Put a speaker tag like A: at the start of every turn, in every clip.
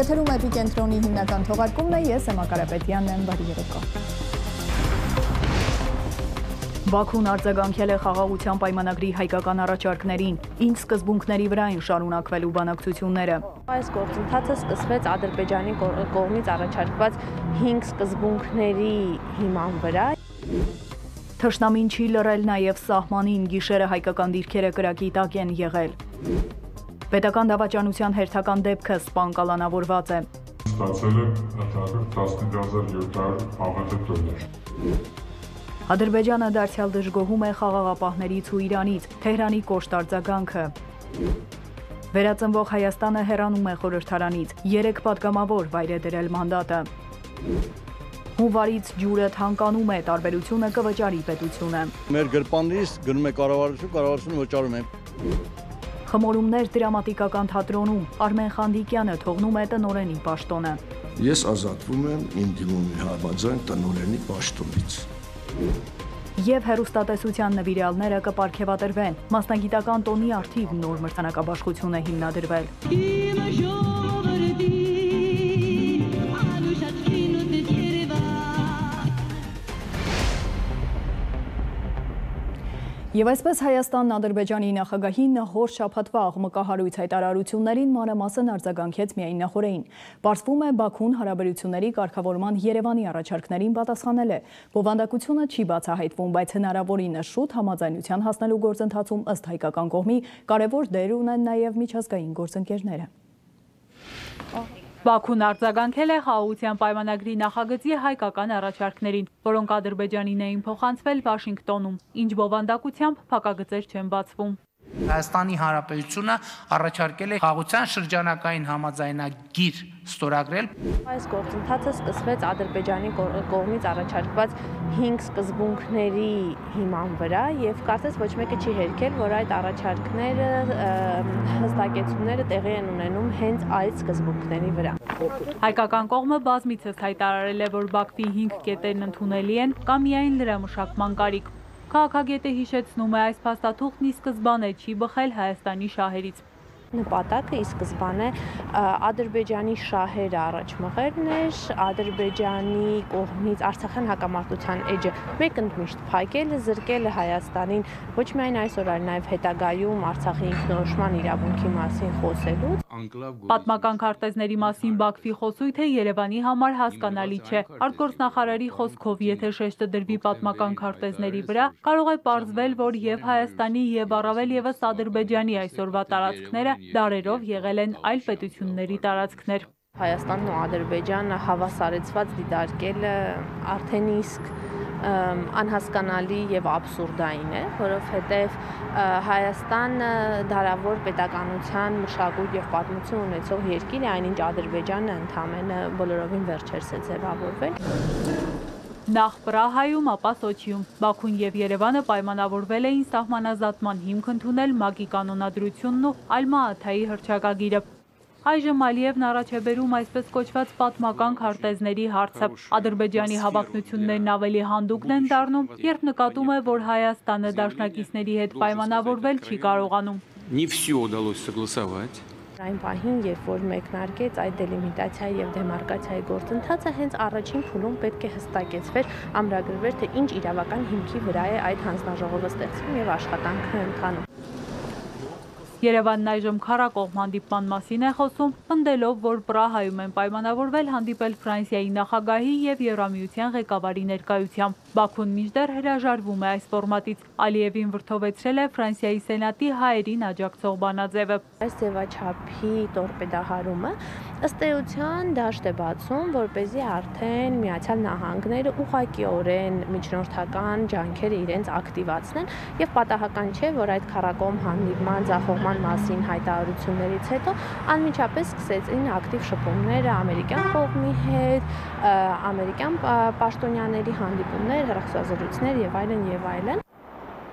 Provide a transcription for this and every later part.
A: Եթերում էպիկենտրոնի հիմնական թողարկումն է, ես եմ Ակարապետյանն եմ, բարի երեկո։ Բաքուն արձագանքել է խաղաղության պայմանագրի հայկական առաջարկներին, ինչ սկզբունքների վրա են շարունակվելու բանակցությունները։
B: Այս գործընթացը սկսվեց Ադրբեջանի կողմից առաջարկված 5 սկզբունքների հիման վրա։
A: Թշնամին չի լռել նաև սահմանին, գիշերը հայկական դիրքերը կրակի տակ են եղել։ Պետական դավաճանության հերթական դեպքը սպանկալանավորված է։
C: Ստացել եմ ընդհանուր 10700 ԱՂՏ դոլար։
A: Ադրբեջանը դարձյալ դժգոհում է խաղաղապահներից ու Իրանից, Թեհրանի կոշտ արձագանքը։ Վերածնվող Հայաստանը հեռանում է խորհրդարանից, 3 պատգամավոր վայր է դրել մանդատը։ Հունվարից ջուրը թանկանում է, տարբերությունը կվճարի պետությունը։
D: Մեր գրպանից գնում է կառավարություն, կառավարությունը վճարում է։
A: Խմորումներ դրամատիկական թատրոնում. Արմեն Խանդիկյանը թողնում է տնորենի պաշտոնը։
E: Ես ազատվում եմ իմ դիմումի համաձայն տնորենի պաշտոնից
A: եւ հերոստատեսության նվիրյալները կպարգեւատրվեն։ Մասնագիտական տոնի արդիվ նոր մրցանակաբաշխություն է հիմնադրվել։ Եվ այսպես Հայաստանն Ադրբեջանի նախագահի նահոր շաբաթվա աղմկահարույց հայտարարություններին մանրամասն արձագանքեց միայն նախորդին։ Պարզվում է Բաքուն հարաբերությունների կարգավորման Երևանի առաջարկներին պատասխանել է։ Բովանդակությունը չի բացահայտվում, բայց հնարավորինս շուտ համաձայնության հասնելու գործընթացում ըստ հայկական կողմի կարևոր դեր ունեն նաև միջազգային գործընկերները։
F: Բաքուն արձագանքել է խաղաղության պայմանագրի նախագծի հայկական առաջարկներին, որոնք Ադրբեջանին էին փոխանցվել Վաշինգտոնում, ինչ բովանդակությամբ փակագծեր չեն բացվում։
G: Հայաստանի Հանրապետությունը առաջարկել է խաղաղության շրջանակային համաձայնագիր ստորագրել։
B: Այս գործընթացը սկսվեց Ադրբեջանի կողմից առաջարկված 5 սկզբունքների հիման վրա եւ կարծես ոչ մեկը չի հերքել, որ այդ առաջարկները հստակեցումները տեղի են ունենում հենց այդ սկզբունքների վրա։
F: Հայկական կողմը բազմիցս հայտարարել է, որ Բաքվի 5 կետերն ընդունելի են կամ միայն լրամշակման կարիք Քաղաքագետը հիշեցնում է այս փաստաթուղթն ի սկզբանե չի բխել Հայաստանի շահերից
B: նպատակը ի սկզբանե Ադրբեջանի շահերը առաջ մղերն էր, Ադրբեջանի կողմից Արցախյան հակամարտության էջը մեկ ընդմիշտ փակելը, զրկելը Հայաստանին ոչ միայն այսօր, այլ նաև հետագայում Արցախի ինքնորոշման իրավունքի մասին խոսելուց։
F: Պատմական քարտեզների մասին Բաքվի խոսույթը Երևանի համար հասկանալի չէ։ Արտգործնախարարի խոսքով, եթե շեշտը դրվի պատմական քարտեզների վրա, կարող է պարզվել, որ եւ Հայաստանի եւ առավել եւս Ադրբեջանի այսօրվա տարածքները դարերով եղել են այլ պետությունների տարածքներ։
B: Հայաստանն ու Ադրբեջանը հավասարեցված դիտարկելը արդեն իսկ անհասկանալի եւ աբսուրդային է, որովհետեւ Հայաստանը դարավոր պետականության մշակույթ եւ պատմություն ունեցող երկիր է, այնինչ Ադրբեջանը ընդամենը բոլորովին վերջերս է ձևավորվել
F: Նախ Պրահայում, ապա Սոչիում։ Բաքուն եւ Երևանը պայմանավորվել էին սահմանազատման հիմք ընդունել ՄԱԿ-ի կանոնադրությունն ու Ալմա-Աթայի հռչակագիրը։ Այժմ Ալիևն առաջ է բերում այսպես կոչված պատմական քարտեզների հարցը։ Ադրբեջանի հավակնություններն ավելի հանդուկն են դառնում, երբ նկատում է, որ Հայաստանը դաշնակիցների հետ պայմանավորվել չի կարողանում։
H: Не все удалось согласовать.
B: Այն պահին, երբ որ մեկնարկեց այդ դելիմիտացիայի եւ դեմարկացիայի գործընթացը, հենց առաջին փուլում պետք է հստակեցվեր, ամրագրվեր, թե ինչ իրավական հիմքի վրա է այդ հանձնաժողովը ստեղծվում եւ աշխատանքը ընթանում։
F: Երևանն այժմ քարակողմ հանդիպման մասին է խոսում, պնդելով, որ Պրահայում են պայմանավորվել հանդիպել Ֆրանսիայի նախագահի եւ Եվրամիության ղեկավարի ներկայությամբ։ Բաքուն մինչդեռ հրաժարվում է այս ֆորմատից։ Ալիևին վրթովեցրել է Ֆրանսիայի սենատի հայերին աջակցող բանաձևը։
B: Այս ձևաչափի տորպեդահարումը ըստ էության դաշտ է բացում, որ เป զի արդեն Միացյալ Նահանգները ուղղակիորեն միջնորդական ջանքերը իրենց ակտիվացնեն եւ պատահական չէ, որ այդ քարակոմ հանդիպման ձախողման շփման մասին հայտարարություններից հետո անմիջապես սկսեցին ակտիվ շփումները ամերիկյան կողմի հետ, ամերիկյան պաշտոնյաների հանդիպումներ, հեռախոսազրույցներ եւ այլն եւ այլն։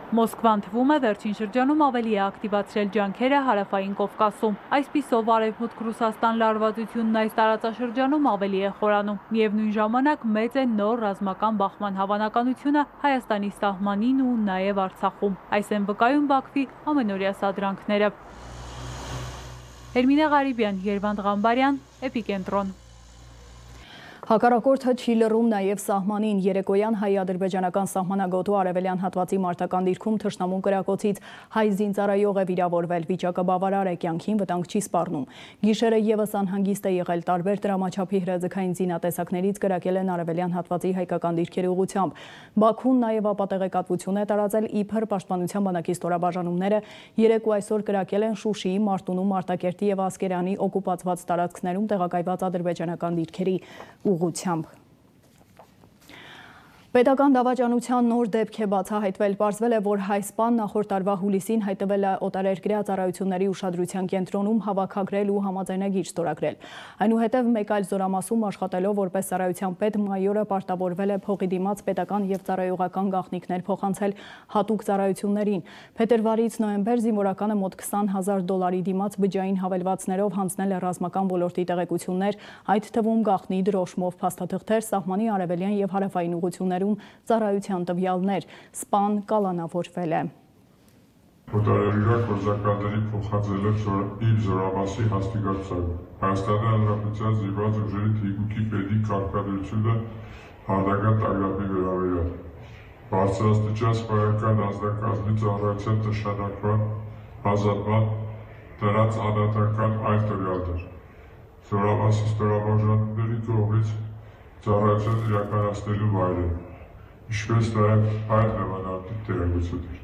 F: Մոսկվան թվում է վերջին շրջանում ավելի է ակտիվացրել ջանքերը հարավային Կովկասում։ Այսպիսով արևմուտք Ռուսաստան լարվածությունն այս տարածաշրջանում ավելի է խորանում։ Միևնույն ժամանակ մեծ է նոր ռազմական բախման հավանականությունը Հայաստանի սահմանին ու նաև Արցախում։ Այս են վկայում Բաքվի ամենօրյա սադրանքները։ Հերմինե Ղարիբյան, Երվանդ Ղամբարյան, Էպիկենտրոն։
A: Հակառակորդը չի լռում նաև սահմանին երեկոյան հայ-ադրբեջանական սահմանագոտու արևելյան հատվածի մարտական դիրքում թշնամու կրակոցից հայ զինծառայող է վիրավորվել, վիճակը բավարար է, կյանքին վտանգ չի սպառնում։ Գիշերը եւս անհանգիստ է եղել տարբեր դրամաչափի հրաձգային զինատեսակներից կրակել են արևելյան հատվածի հայկական դիրքերի ուղությամբ։ Բաքուն նաև ապատեղեկատվություն է տարածել իբր պաշտպանության բանակի ստորաբաժանումները երեկո այսօր կրակել են Շուշիի, Մարտունու, Մարտակերտի եւ Ասկերանի օկուպացված տարածքներում տեղակայված ադրբեջանական դիրքերի ուղությամբ։ Պետական դավաճանության նոր դեպք է բացահայտվել, պարզվել է, որ հայսպան նախորդ տարվա հուլիսին հայտվել է օտարերկրյա ծառայությունների ուշադրության կենտրոնում հավաքագրել ու համաձայնագիր ստորագրել։ Այնուհետև մեկ այլ զորամասում աշխատելով որպես ծառայության պետ մայորը պարտավորվել է փողի դիմաց պետական եւ ծառայողական գաղտնիքներ փոխանցել հատուկ ծառայություններին։ Փետրվարից նոյեմբեր զինվորականը մոտ 20000 դոլարի դիմաց բջջային հավելվածներով հանձնել է ռազմական ոլորտի տեղեկություններ, այդ թվում գաղտնի դրոշմով փաստաթղթեր, սահմանի արևելյան եւ հարավային ուղություններում տարածքներում ծառայության տվյալներ, սպան կալանավորվել է։
C: Օտարերկրյա գործակալների փոխադրել է իր զորամասի հաստիգացությամբ։ Հայաստանի Հանրապետության զինված ուժերի թիկունքի պետի կարգադրությունը հանդական տագնապի վերաբերյալ։ Բարձրաստիճան սպայական անձնակազմի ծառայության նշանակման ազատման դրանց անհատական այլ տվյալներ։ Զորամասի ստորաբաժանումների կողմից ծառայություն իրականացնելու վայրը ինչպես նաև այլ նմանատիպ տեղեկություններ,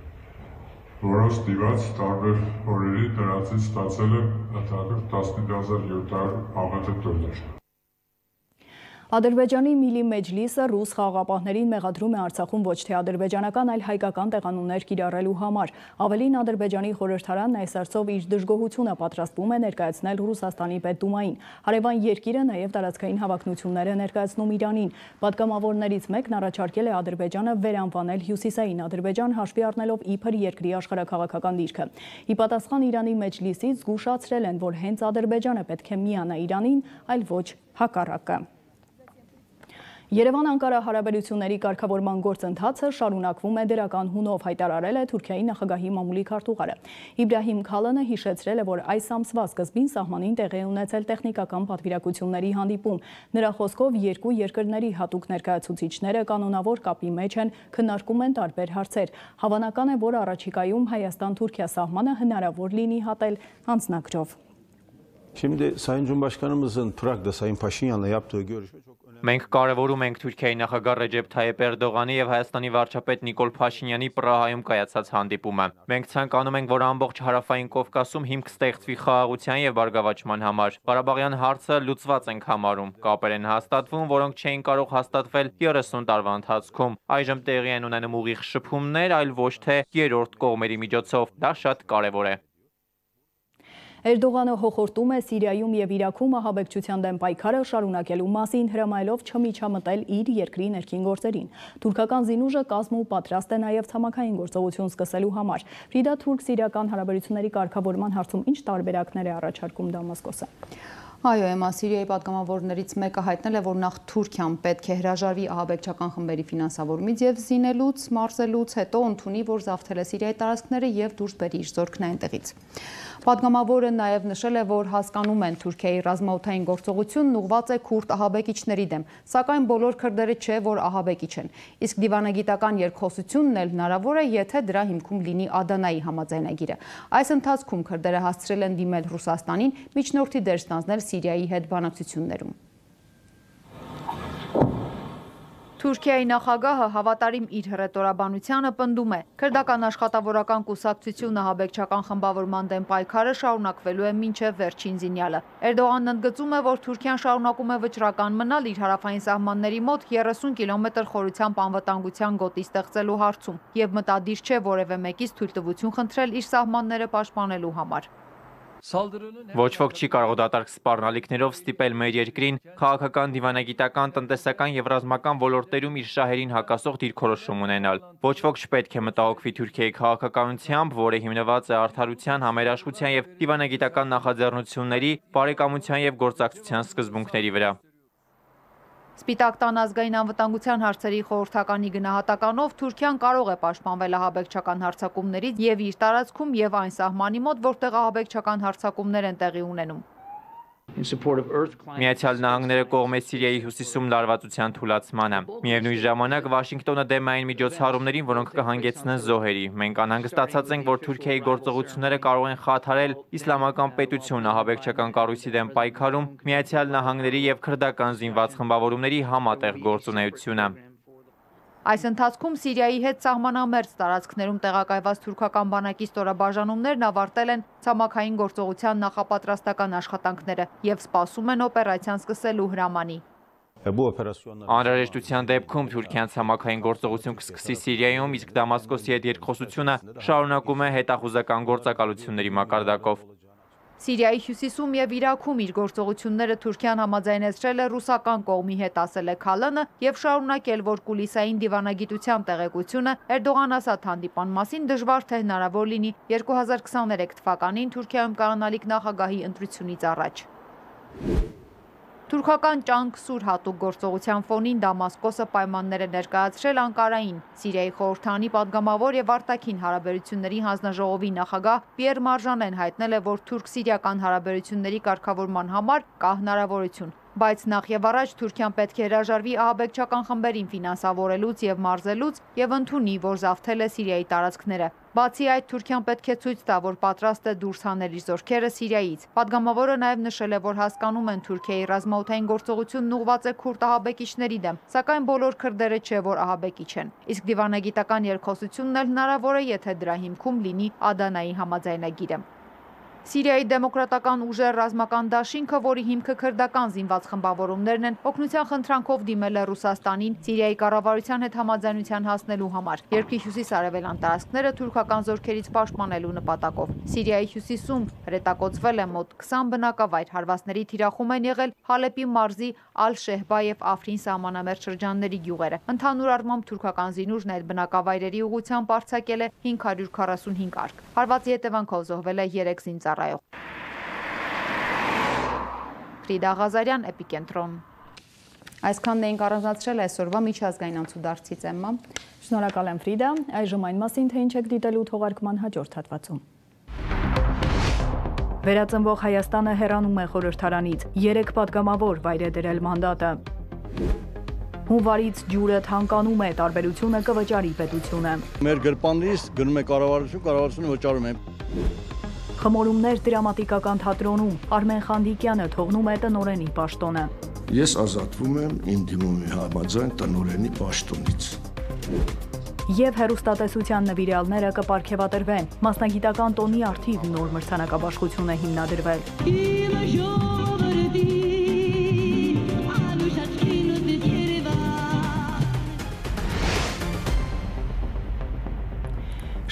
C: որոնց դիված տարբեր օրերի նրանցից ստացել եմ ընդհանուր 15700 ԱՄՆ դոլար։
A: Ադրբեջանի Միլի Մեջլիսը ռուս խաղաղապահներին մեղադրում է Արցախում ոչ թե ադրբեջանական, այլ հայկական տեղանուններ կիրառելու համար։ Ավելին Ադրբեջանի խորհրդարանն այս արծով իր դժգոհությունը պատրաստվում է ներկայացնել Ռուսաստանի Պետդումային։ Հարևան երկիրը նաև տարածքային հավակնություններ է ներկայացնում Իրանին։ Պատգամավորներից մեկն առաջարկել է Ադրբեջանը վերանվանել Հյուսիսային Ադրբեջան հաշվի առնելով իբր երկրի աշխարհակաղակական դիրքը։ Ի պատասխան Իրանի Մեջլիսից զգուշացրել են, որ հենց Ադրբեջանը պետք է միանա Իրանին, այլ ոչ հակառակը։ Երևան-Անկարա հարաբերությունների կարգավորման գործընթացը շարունակվում է դրական հունով հայտարարել է Թուրքիայի նախագահի մամուլի քարտուղարը։ Իբրահիմ Քալանը հիշեցրել է, որ այս ամսվա սկզբին սահմանին տեղի ունեցել տեխնիկական պատվիրակությունների հանդիպում։ Նրա խոսքով երկու երկրների հատուկ ներկայացուցիչները կանոնավոր կապի մեջ են, քննարկում են տարբեր հարցեր։ Հավանական է, որ առաջիկայում Հայաստան-Թուրքիա սահմանը հնարավոր լինի հատել անձնագրով։
I: Şimdi Sayın Cumhurbaşkanımızın Prag'da Sayın Paşinyan'la yaptığı görüşme çok.
J: Մենք կարևորում ենք Թուրքիայի նախագահ Ռեջեփ Թայեփ Էրդողանի եւ Հայաստանի վարչապետ Նիկոլ Փաշինյանի Պրահայում կայացած հանդիպումը։ Մենք ցանկանում ենք, որ ամբողջ հարավային Կովկասում հիմք ստեղծվի խաղաղության եւ բարգավաճման համար։ Ղարաբաղյան հարցը լուծված ենք համարում։ Կապեր են հաստատվում, որոնք չէին կարող հաստատվել 30 տարվա ընթացքում։ Այժմ տեղի են ունենում ուղիղ շփումներ, այլ ոչ թե երրորդ կողմերի միջոցով։ Դա շատ կարևոր է։
A: Էրդողանը հոխորտում է Սիրիայում եւ Իրաքում ահաբեկչության դեմ պայքարը շարունակելու մասին հրամայելով չմիջամտել իր երկրի ներքին գործերին։ Թուրքական զինուժը կազմում պատրաստ է նաեւ ցամաքային գործողություն սկսելու համար։ Ֆրիդա թուրք-սիրիական հարաբերությունների կարգավորման հարցում ինչ տարբերակներ է առաջարկում Դամասկոսը։
K: Այո, Էմա Սիրիայի պատգամավորներից մեկը հայտնել է, որ նախ Թուրքիան պետք է հրաժարվի ահաբեկչական խմբերի ֆինանսավորումից եւ զինելուց, մարզելուց հետո ընդունի, որ զավթել է Սիրիայի տարածքները եւ դուրս բերի իր զորքն այնտեղից։ Պատգամավորը նաև նշել է, որ հասկանում են Թուրքիայի ռազմաօթային գործողությունն ուղված է քուրդ ահաբեկիչների դեմ, սակայն բոլոր քրդերը չէ, որ ահաբեկիչ են։ Իսկ դիվանագիտական երկխոսությունն էլ հնարավոր է, եթե դրա հիմքում լինի Ադանայի համաձայնագիրը։ Այս ընթացքում քրդերը հասցրել են դիմել Ռուսաստանին միջնորդի դեր ստանձնել Սիրիայի հետ բանակցություններում։ Թուրքիայի նախագահը հավատարիմ իր հռետորաբանությանը պնդում է. քրդական աշխատավորական կուսակցությունը հաբեկչական խմբավորման դեմ պայքարը շարունակվելու է մինչև վերջին զինյալը։ Էրդողանն ընդգծում է, որ Թուրքիան շարունակում է վճռական մնալ իր հարավային սահմանների մոտ 30 կիլոմետր խորությամբ անվտանգության գոտի ստեղծելու հարցում եւ մտադիր չէ որևէ մեկից թույլտվություն խնդրել իր սահմանները պաշտպանելու համար։
J: Ոչ ոք չի կարող դատարկ սպառնալիքներով ստիպել մեր երկրին քաղաքական, դիվանագիտական, տնտեսական եւ ռազմական ոլորտերում իր շահերին հակասող դիրքորոշում ունենալ։ Ոչ ոք չպետք է մտահոգվի Թուրքիայի քաղաքականությամբ, որը հիմնված է արդարության, համերաշխության եւ դիվանագիտական նախաձեռնությունների, բարեկամության եւ գործակցության սկզբունքների վրա։
K: Սպիտակ տան ազգային անվտանգության հարցերի խորհրդականի գնահատականով Թուրքիան կարող է պաշտպանվել ահաբեկչական հարձակումներից եւ իր տարածքում եւ այն սահմանի մոտ, որտեղ ահաբեկչական հարձակումներ են տեղի ունենում։
J: Միացյալ Նահանգները կողմ է Սիրիայի հյուսիսում լարվածության թուլացմանը։ Միևնույն ժամանակ Վաշինգտոնը դեմ այն միջոցառումներին, որոնք կհանգեցնեն զոհերի։ Մենք անհանգստացած ենք, որ Թուրքիայի գործողությունները կարող են խաթարել իսլամական պետություն ահաբեկչական կառույցի դեմ պայքարում Միացյալ Նահանգների եւ քրդական զինված խմբավորումների համատեղ գործունեությունը։
K: Այս ընթացքում Սիրիայի հետ սահմանամերձ տարածքներում տեղակայված թուրքական բանակի ստորաբաժանումներն ավարտել են ցամաքային գործողության նախապատրաստական աշխատանքները եւ սպասում են օպերացիան սկսելու հրամանի։
J: Անհրաժեշտության դեպքում Թուրքիան ցամաքային գործողություն կսկսի Սիրիայում, իսկ Դամասկոսի հետ երկխոսությունը շարունակում է հետախուզական գործակալությունների մակարդակով։
K: Սիրիայի հյուսիսում եւ Իրաքում իր գործողությունները Թուրքիան համաձայնեցրել է ռուսական կողմի հետ, ասել է Քալանը եւ շարունակել, որ կուլիսային դիվանագիտության տեղեկությունը Էրդողան-Ասադ հանդիպան մասին դժվար թե հնարավոր լինի 2023 թվականին Թուրքիայում կայանալիք նախագահի ընտրությունից առաջ։ Թուրքական ճանք սուր հատուկ գործողության ֆոնին Դամասկոսը պայմաններ է ներկայացրել Անկարային։ Սիրիայի խորհրդանի падգամավոր եւ արտաքին հարաբերությունների հանձնաժողովի նախագահ Պիեր Մարժանեն հայտնել է, որ թուրք-սիրիական հարաբերությունների կարգավորման համար կա հնարավորություն բայց նախ եւ առաջ Թուրքիան պետք է հրաժարվի ահաբեկչական խմբերին ֆինանսավորելուց եւ մարզելուց եւ ընդունի, որ զավթել է Սիրիայի տարածքները։ Բացի այդ, Թուրքիան պետք է ցույց տա, որ պատրաստ է դուրս հանել իր զորքերը Սիրիայից։ Պատգամավորը նաև նշել է, որ հասկանում են Թուրքիայի ռազմաօթային գործողությունն ուղղված է քուրդ ահաբեկիչների դեմ, սակայն բոլոր քրդերը չէ, որ ահաբեկիչ են։ Իսկ դիվանագիտական երկխոսությունն էլ հնարավոր է, եթե դրա հիմքում լինի Ադանայի համաձայնագիրը։ Սիրիայի դեմոկրատական ուժեր ռազմական դաշինքը, որի հիմքը քրդական զինված խմբավորումներն են, օգնության խնդրանքով դիմել է Ռուսաստանին Սիրիայի կառավարության հետ համաձայնության հասնելու համար։ Երկրի հյուսիս-արևելյան տարածքները թուրքական զորքերից պաշտպանելու նպատակով։ Սիրիայի հյուսիսում հրետակոծվել է մոտ 20 բնակավայր, հարվածների թիրախում են եղել Հալեպի մարզի Ալ-Շեհբա եւ Աֆրին սահմանամերձ շրջանների գյուղերը։ Ընդհանուր առմամբ թուրքական զինուժն այդ բնակավայրերի ուղղությամբ արձակել է 545 արկ։ Հարվածի հետևանքով զոհվել է 3 զինծառայ Գավառայով։ Ֆրիդա Ղազարյան, Էպիկենտրոն։ Այսքանն էինք առանձնացրել այսօրվա միջազգային անցուդարձից Էմմա։
A: Շնորհակալ եմ Ֆրիդա, այժմ այն մասին, թե ինչ եք դիտելու թողարկման հաջորդ հատվածում։ Վերածնվող Հայաստանը հեռանում է խորհրդարանից։ 3 падգամավոր վայր է դրել մանդատը։ Հունվարից ջուրը թանկանում է, տարբերությունը կվճարի պետությունը։
D: Մեր գրպանից գնում է կառավարություն, կառավարությունը վճարում է։
A: Խմորումներ դրամատիկական թատրոնում Արմեն Խանդիկյանը թողնում է տնորենի պաշտոնը։
E: Ես ազատվում եմ իմ դիմումի համաձայն տնորենի պաշտոնից։
A: Եվ հերոստատեսության նվիրալները կպարգևատրվեն։ Մասնագիտական տոնի արդիվ նոր մրցանակաբաշխություն է հիմնադրվել։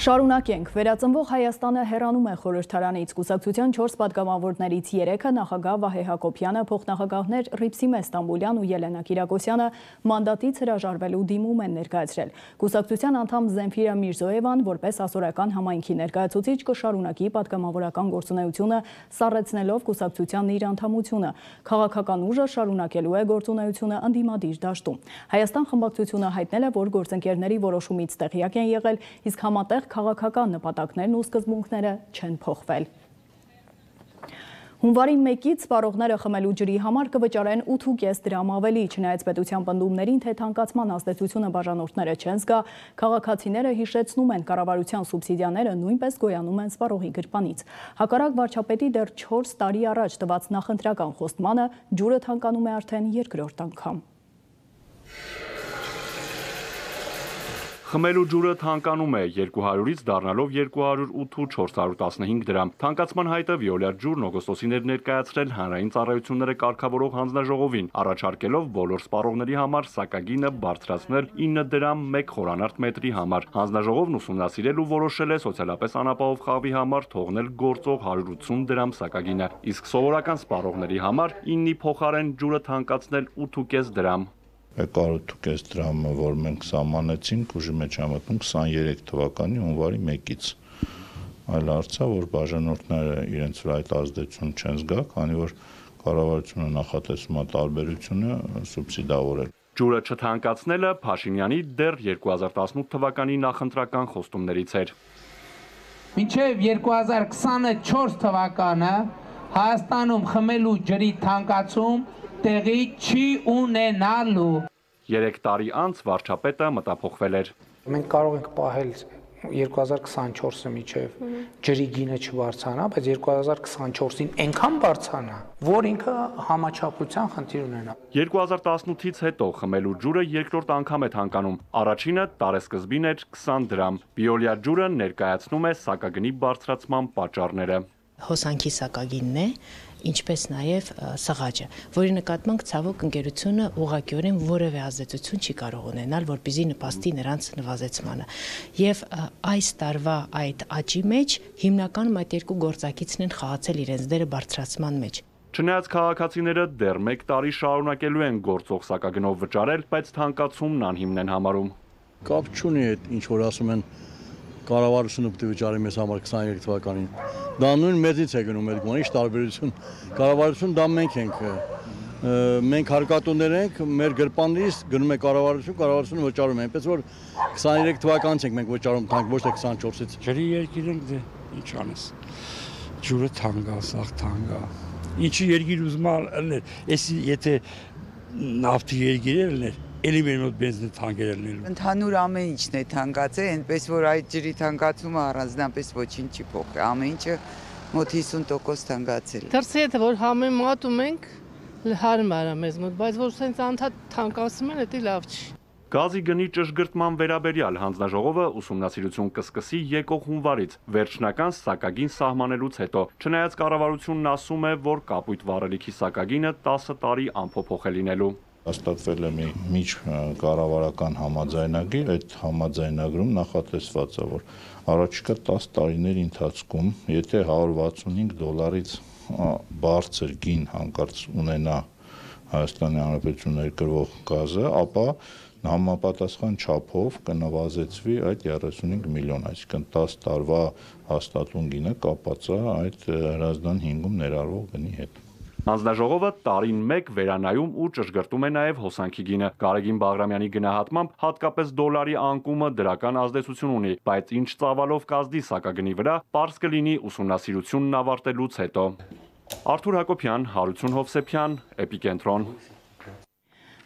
A: Շարունակենք, վերածնվող Հայաստանը հեռանում է խորհրդարանից, կուսակցության 4 պատգամավորներից 3-ը նախագահ Վահե Հակոբյանը, փոխնախագահներ Ռիփսիմե Ստամբուլյան ու Ելենա Կիրակոսյանը մանդատից հրաժարվելու դիմում են ներկայացրել։ Կուսակցության անդամ Զենֆիրա Միրզոևան, որպես ասորական համայնքի ներկայացուցիչ, կշարունակի պատգամավորական գործունեությունը, սառեցնելով կուսակցության իր անդամությունը։ Քաղաքական ուժը շարունակելու է գործունեությունը ընդդիմադիր դաշտում։ Հայաստան խմբակցությունը հայտնել է, որ գործընկերների որոշումից տեղյակ են եղել, իսկ համատեղ քաղաքական նպատակներն ու սկզբունքները չեն փոխվել։ Հունվարի 1-ից սպառողները խմելու ջրի համար կվճարեն 8.5 դրամ ավելի, չնայած պետության պնդումներին, թե թանկացման ազդեցությունը բաժանորդները չեն զգա, քաղաքացիները հիշեցնում են կառավարության սուբսիդիաները նույնպես գոյանում են սպառողի գրպանից։ Հակառակ վարչապետի դեռ 4 տարի առաջ տված նախընտրական խոստմանը ջուրը թանկանում է արդեն երկրորդ անգամ։
L: Խմելու ջուրը թանկանում է 200-ից դառնալով 208-415 դրամ։ Թանկացման հայտը Վիոլետ ջուրն օգոստոսին էր ներկայացրել հանրային ծառայությունները կարգավորող հանձնաժողովին, առաջարկելով բոլոր սպառողների համար սակագինը բարձրացնել 9 դրամ 1 խորանարդ մետրի համար։ Հանձնաժողովն ուսումնասիրել ու որոշել է սոցիալապես անապահով խավի համար թողնել գործող 180 դրամ սակագինը, իսկ սովորական սպառողների համար 9-ի փոխարեն ջուրը թանկացնել 8.5 դրամ։
M: 108.5 դրամը, որ մենք սահմանեցինք, ուժի մեջ համատնում 23 թվականի հունվարի 1-ից։ Այլ հարցա, որ բաժանորդները իրենց վրա այդ ազդեցություն չեն զգա, քանի որ կառավարությունը նախատեսում է տարբերությունը սուբսիդավորել։
L: Ջուրը չթանկացնելը Փաշինյանի դեռ 2018 թվականի նախընտրական խոստումներից էր։
G: Մինչև 2024 թվականը Հայաստանում խմելու ջրի թանկացում տեղի չի ունենալու։
L: 3 տարի անց վարչապետը մտափոխվել էր։
G: Մենք կարող ենք պահել 2024-ը միջև ջրի գինը չբարձրանա, բայց 2024-ին այնքան բարձրանա, որ ինքը համաչափության խնդիր ունենա։
L: 2018-ից հետո խմելու ջուրը երկրորդ անգամ է թանկանում։ Առաջինը տարեսկզբին էր 20 դրամ։ Բիոլիա ջուրը ներկայացնում է սակագնի բարձրացման պատճառները
N: հոսանքի սակագինն է, ինչպես նաև սղաճը, որի նկատմամբ ցավոք ընկերությունը ուղղակիորեն որևէ ազդեցություն չի կարող ունենալ, որպեսզի նպաստի նրանց նվազեցմանը։ Եվ այս տարվա այդ աճի մեջ հիմնականում այդ երկու գործակիցն են խաղացել իրենց դերը բարձրացման մեջ։
L: Չնայած քաղաքացիները դեռ 1 տարի շարունակելու են գործող սակագնով վճարել, բայց թանկացումն անհիմն են համարում։
D: Կապ չունի այդ ինչ որ ասում են կառավարությունը պետք է վճարի մեզ համար 23 թվականին։ Դա նույն մեծից է գնում այդ գոնի, ինչ տարբերություն։ Կառավարություն դա մենք ենք մենք հարկատուներ ենք, մեր գրպաններից գնում է կառավարություն, կառավարությունը վճարում է, այնպես որ 23 թվականից ենք մենք վճարում թանկ, ոչ թե 24-ից։
O: Ջրի երկիր ենք դե ինչ անես։ Ջուրը թանկ է, սաղ թանկ է։ Ինչի երկիր ուզում ալներ, էս եթե նավթի երկիր ելներ, էլի մեր մոտ բենզինը թանկեր ելնելու։
P: Ընդհանուր ամեն ինչն է թանկացել, այնպես որ այդ ջրի թանկացումը առանձնապես ոչինչ չի փոխի։ Ամեն ինչը մոտ 50% թանկացել։
Q: Դրսի եթե որ համեմատում ենք, հարմար է մեզ մոտ, բայց որ սենց անդադ թանկացում են, դա լավ չի։
L: Գազի գնի ճշգրտման վերաբերյալ հանձնաժողովը ուսումնասիրություն կսկսի եկող հունվարից, վերջնական սակագին սահմանելուց հետո։ Չնայած կառավարությունն ասում է, որ կապույտ վառելիքի սակագինը 10 տարի անփոփոխ է լինելու
M: հաստատվել է մի միջ կառավարական համաձայնագիր, այդ համաձայնագրում նախատեսված է, որ առաջիկա 10 տարիների ընթացքում, եթե 165 դոլարից բարձր գին հանկարծ ունենա Հայաստանի Հանրապետություն ներկրվող գազը, ապա համապատասխան չափով կնվազեցվի այդ 35 միլիոն, այսինքն 10 տարվա հաստատուն գինը կապած է այդ հրազդան 5-ում ներառվող գնի հետ։
L: Հանձնաժողովը տարին 1 վերանայում ու ճշգրտում է նաև հոսանքի գինը։ Գարեգին Բաղրամյանի գնահատմամբ հատկապես դոլարի անկումը դրական ազդեցություն ունի, բայց ինչ ծավալով կազդի սակագնի վրա, པարզ կլինի ուսումնասիրությունն ավարտելուց հետո։ Արթուր Հակոբյան, Հարություն Հովսեփյան, Էպիկենտրոն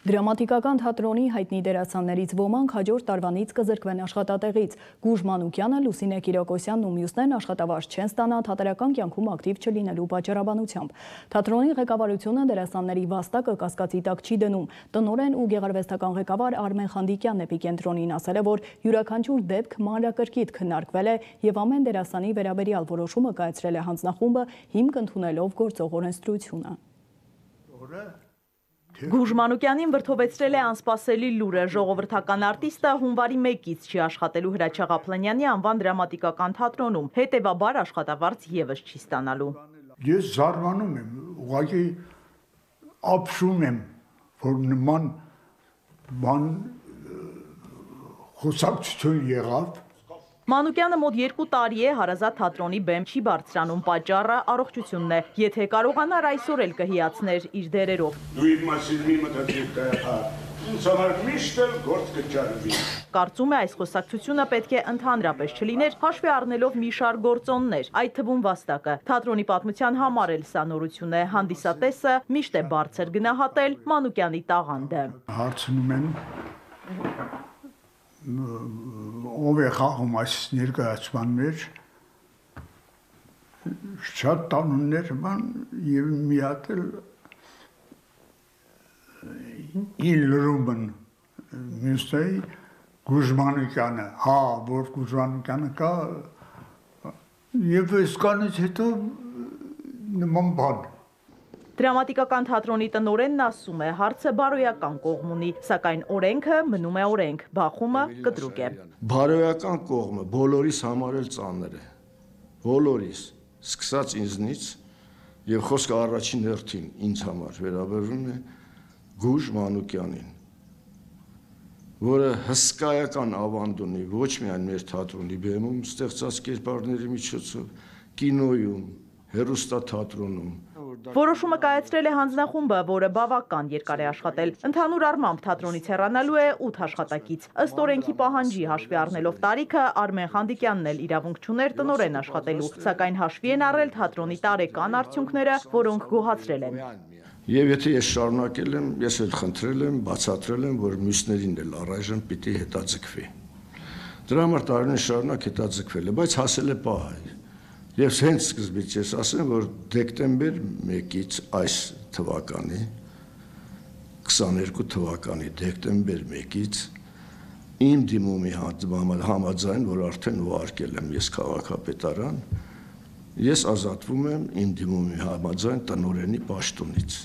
A: Դրամատիկական թատրոնի հայտնի դերասաններից ոմանք հաջորդ տարվանից կզրկվեն աշխատատեղից։ Գուժ Մանուկյանը, Լուսինե Կիրակոսյանն ու մյուսներն աշխատավարձ չեն ստանա թատերական կյանքում ակտիվ չլինելու պատճառաբանությամբ։ Թատրոնի ղեկավարությունը դերասանների վաստակը կասկածի տակ չի դնում։ Տնորեն ու գեղարվեստական ղեկավար Արմեն Խանդիկյանն էպիկենտրոնին ասել է, որ յուրաքանչյուր դեպք մանրակրկիտ քննարկվել է եւ ամեն դերասանի վերաբերյալ որոշումը կայացրել է հանձնախումբը հիմք ընդունելով գործող օրենսդրությունը։
R: Օրը Գուժ Մանուկյանին վրթովեցրել է անսպասելի լուրը։ Ժողովրդական արտիստը հունվարի 1-ից չի աշխատելու Հրաչյա Ղափլանյանի անվան դրամատիկական թատրոնում, հետևաբար աշխատավարձ եւս չի ստանալու։
S: Ես զարմանում եմ, ուղղակի ապշում եմ, որ նման բան խոսակցություն եղավ
R: Մանուկյանը մոտ երկու տարի է հարազատ թատրոնի բեմ չի բարձրանում պատճառը առողջությունն է։ Եթե կարողանար այսօր էլ կհիացներ իր դերերով։
S: Դու իր մասին մի մտածիր կայախա։ Ինձ համար միշտ էլ գործ կճարվի։
R: Կարծում է այս խոսակցությունը պետք է ընդհանրապես չլիներ, հաշվի առնելով մի շարք գործոններ, այդ թվում վաստակը։ Թատրոնի պատմության համար էլ սա նորություն է։ Հանդիսատեսը միշտ է բարձր գնահատել Մանուկյանի տաղանդը։
S: Հարցնում են ով է խաղում այս ներկայացման մեջ շատ տանուններ բան եւ մի հատ էլ ին լրումն մյուսնեի Գուժմանիկյանը, հա, որ Գուժմանիկյանը կա եւ այս կանից հետո նման բան
R: Դրամատիկական թատրոնի տնորենն ասում է, հարցը բարոյական կողմ ունի, սակայն օրենքը մնում է օրենք, բախումը կտրուկ է։
E: Բարոյական կողմը բոլորիս համար էլ ծանր է։ Բոլորիս, սկսած ինձնից եւ խոսքը առաջին հերթին ինձ համար վերաբերում է Գուժ Մանուկյանին, որը հսկայական ավանդ ունի ոչ միայն մեր թատրոնի բեմում ստեղծած կերպարների միջոցով, կինոյում, հերոստաթատրոնում,
R: Որոշումը կայացրել է հանձնախումբը, որը բավական երկար է աշխատել։ Ընդհանուր առմամբ թատրոնից հեռանալու է 8 աշխատակից։ Ըստ օրենքի պահանջի հաշվի առնելով տարիքը Արմեն Խանդիկյանն էլ իրավունք չուներ տնորեն աշխատելու, սակայն հաշվի են առել թատրոնի տարեկան արդյունքները, որոնք գոհացրել են։
E: Եվ եթե ես շարունակել եմ, ես էլ խնդրել եմ, բացատրել եմ, որ մյուսներին էլ առայժմ պիտի հետաձգվի։ Դրա համար տարիներ շարունակ հետաձգվել է, բայց հասել է պահը։ Եվ հենց սկզբից ես ասեմ, որ դեկտեմբեր 1-ից այս թվականի 22 թվականի դեկտեմբեր 1-ից իմ դիմումի համաձայն, որ արդեն ուղարկել եմ ես քաղաքապետարան, ես ազատվում եմ իմ դիմումի համաձայն տնորենի պաշտոնից։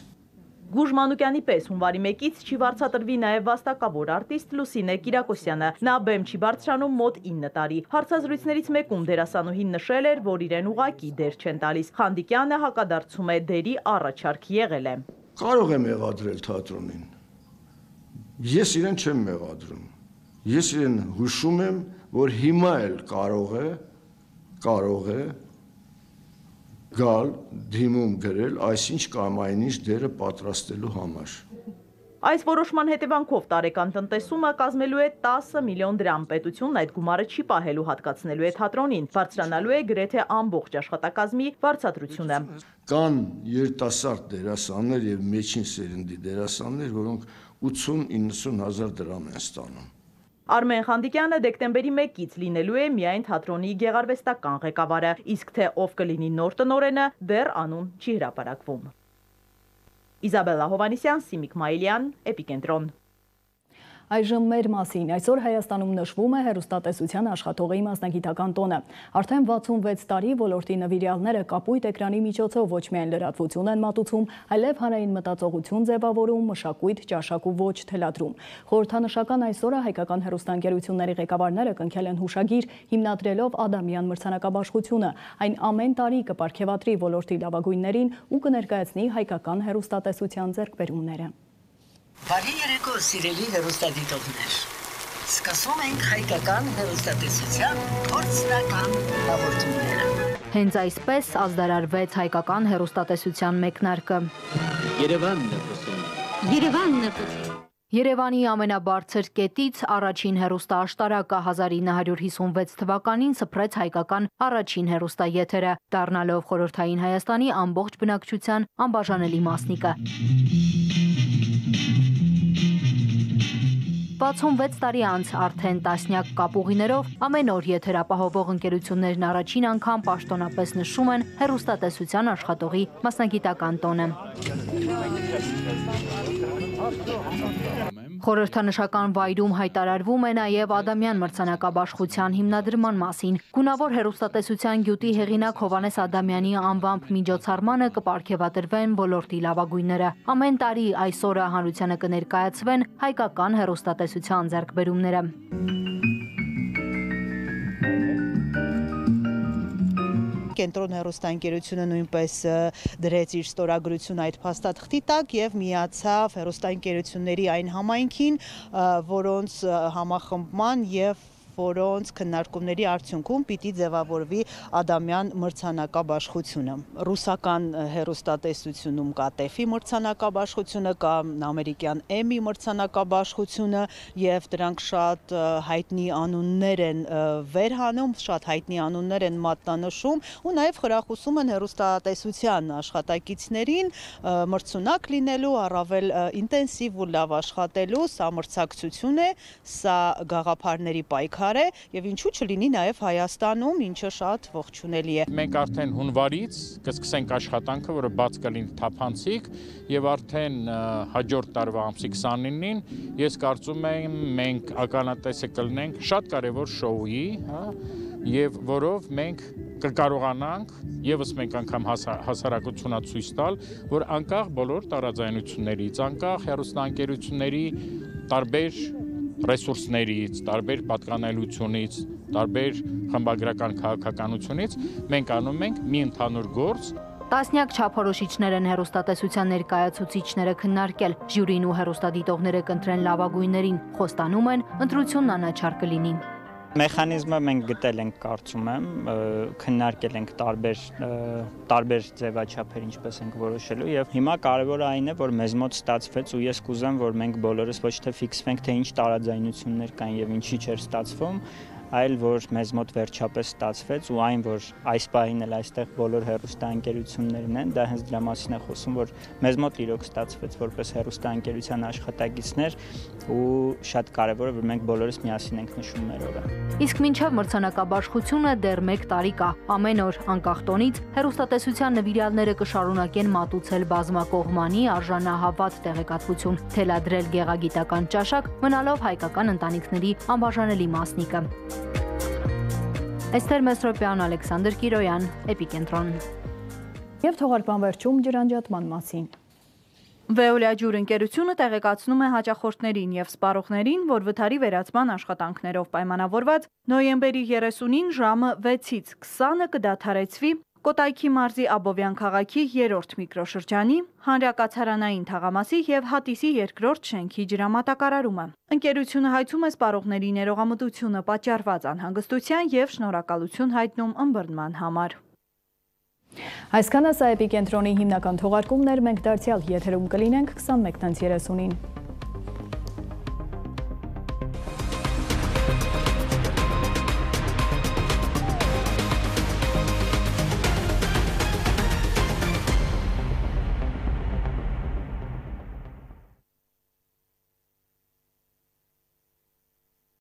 R: Գուժ Մանուկյանի պես հունվարի 1-ից չի վարձատրվի նաև վաստակավոր արտիստ Լուսինե Կիրակոսյանը։ Նա բեմ չի բարձրանում մոտ 9 տարի։ Հարցազրույցներից մեկում դերասանուհին նշել էր, որ իրեն ուղակի դեր չեն տալիս։ Խանդիկյանը հակադարձում է դերի առաջարկ եղել է։
E: Կարող եմ մեղադրել թատրոնին։ Ես իրեն չեմ մեղադրում։ Ես իրեն հուշում եմ, որ հիմա էլ կարող է կարող է գալ դիմում գրել այսինչ կամ այնինչ դերը պատրաստելու համար։
R: Այս որոշման հետևանքով տարեկան տնտեսումը կազմելու է 10 միլիոն դրամ։ Պետությունն այդ գումարը չի պահելու հատկացնելու է թատրոնին, բարձրանալու է գրեթե ամբողջ աշխատակազմի վարձատրությունը։
E: Կան երիտասարդ դերասաններ եւ մեջին սերնդի դերասաններ, որոնք 80-90 հազար դրամ են ստանում։
R: Արմեն Խանդիկյանը դեկտեմբերի 1-ից լինելու է միայն թատրոնի գեղարվեստական ղեկավարը, իսկ թե ով կլինի նոր տնորենը, դեռ անուն չի հրապարակվում։ Իզաբելա Հովանիսյան, Սիմիկ Մայլյան, Էպիկենտրոն։
A: Այժմ մեր մասին այսօր Հայաստանում նշվում է հերոստատեսության աշխատողի մասնագիտական տոնը։ Արդեն 66 տարի ոլորտի նվիրյալները կապույտ էկրանի միջոցով ոչ միայն լրատվություն են մատուցում, այլև հանրային մտածողություն ձևավորում, մշակույթ, ճաշակ ու ոչ թելադրում։ Խորհրդանշական այսօրը հայկական հերոստանգերությունների ղեկավարները կնքել են հուշագիր հիմնադրելով Ադամյան մրցանակաբաշխությունը։ Այն ամեն տարի կպարգևատրի ոլորտի լավագույններին ու կներկայացնի հայկական հերոստատեսության ձեռքբերումները։
T: Բարի երեկո, սիրելի հերոստատիտողներ։ Սկսում ենք հայկական հերոստատեսության փորձնական հաղորդումները։
U: Հենց այսպես ազդարարվեց հայկական հերոստատեսության մեկնարկը։
V: Երևանն է խոսում։
U: Երևանն է խոսում։ Երևանի ամենաբարձր կետից առաջին հերոստա աշտարակը 1956 թվականին սփռեց հայկական առաջին հերոստա եթերը, դառնալով խորհրդային Հայաստանի ամբողջ բնակչության անբաժանելի մասնիկը։ 66 տարի անց արդեն տասնյակ կապուղիներով ամեն օր եթերապահովող ընկերություններն առաջին անգամ պաշտոնապես նշում են հերոստատեսության աշխատողի մասնագիտական տոնը։ Խորհրդանշական վայրում հայտարարվում է նաև Ադամյան մրցանակաբաշխության հիմնադրման մասին։ Գունավոր հերոստատեսության գյուտի հեղինակ Հովանես Ադամյանի անվամբ միջոցառմանը կպարգևատրվեն ոլորտի լավագույնները։ Ամեն տարի այս օրը հանրությանը կներկայացվեն հայկական հերոստատեսության ձեռքբերումները։
W: կենտրոն հերոստանգերությունը նույնպես դրեց իր ստորագրությունը այդ փաստաթղթի տակ եւ միացավ հերոստանգերությունների այն համայնքին, որոնց համախմբման եւ որոնց քննարկումների արդյունքում պիտի ձևավորվի Ադամյան մրցանակաբաշխությունը։ Ռուսական հերոստատեսությունում կա TEF-ի մրցանակաբաշխությունը, կա ամերիկյան Emmy մրցանակաբաշխությունը եւ դրանք շատ հայտնի անուններ են վերհանում, շատ հայտնի անուններ են մատնանշում ու նաեւ խրախուսում են հերոստատեսության աշխատակիցներին մրցունակ լինելու, առավել ինտենսիվ ու լավ աշխատելու, սա մրցակցություն է, սա գաղափարների պայքար պայքար է եւ ինչու չլինի նաեւ Հայաստանում, ինչը շատ ողջունելի է։
X: Մենք արդեն հունվարից կսկսենք աշխատանքը, որը բաց կլինի թափանցիկ եւ արդեն հաջորդ տարվա ամսի 29-ին ես կարծում եմ մենք ականատեսը կլինենք շատ կարեւոր շոուի, հա, եւ որով մենք կկարողանանք եւս մենք անգամ հասարակությունա ցույց տալ, որ անկախ բոլոր տարաձայնություններից, անկախ հերոստանգերությունների տարբեր ռեսուրսներից, տարբեր պատկանելությունից, տարբեր խմբագրական քաղաքականությունից մենք անում ենք մի ընդհանուր գործ,
U: Տասնյակ չափորոշիչներ են հերոստատեսության ներկայացուցիչները քննարկել։ Ժյուրին ու հերոստադիտողները կընտրեն լավագույններին, խոստանում են ընտրությունն անաչար կլինի։
X: Մեխանիզմը մենք գտել ենք, կարծում եմ, քննարկել ենք տարբեր տարբեր ձևաչափեր, ինչպես ենք որոշելու եւ հիմա կարեւորը այն է, որ մեզ մոտ ստացվեց ու ես կուզեմ, որ մենք բոլորս ոչ թե ֆիքսվենք, թե ինչ տարաձայնություններ կան եւ ինչի չէր ստացվում, այլ որ մեզ մոտ վերջապես ստացվեց ու այն որ այս պահին էլ այստեղ բոլոր հերոստանգերություններն են, դա հենց դրա մասին է խոսում, որ մեզ մոտ իրոք ստացվեց որպես հերոստանգերության աշխատակիցներ ու շատ կարևոր է որ մենք բոլորս միասին ենք նշում մեր օրը։
U: Իսկ մինչև մրցանակաբաշխությունը դեռ 1 տարի կա։ Ամեն օր անկախ տոնից հերոստատեսության նվիրալները կշարունակեն մատուցել բազմակողմանի արժանահավատ տեղեկատվություն, թելադրել գեղագիտական ճաշակ, մնալով հայկական ընտանիքների անբաժանելի մասնիկը։ Էստեր Մեսրոպյան, Ալեքսանդր Կիրոյան, Էպիկենտրոն։
A: Եվ թողարկման վերջում ջրանջատման մասին։
Y: Վեոլիա ջուր ընկերությունը տեղեկացնում է հաճախորդներին եւ սպառողներին, որ վթարի վերացման աշխատանքներով պայմանավորված նոյեմբերի 30-ին ժամը 6-ից 20-ը կդադարեցվի Կոտայքի մարզի Աբովյան քաղաքի 3-րդ միկրոշրջանի, հանրակացարանային թաղամասի եւ Հատիսի 2-րդ շենքի ջրամատակարարումը։ Ընկերությունը հայցում է սպառողների ներողամտությունը պատճառված անհանգստության եւ շնորհակալություն հայտնում ըմբռնման համար։
A: Այսքանը սա էպիկենտրոնի հիմնական թողարկումներ, մենք դարձյալ եթերում կլինենք 21-ից 30-ին։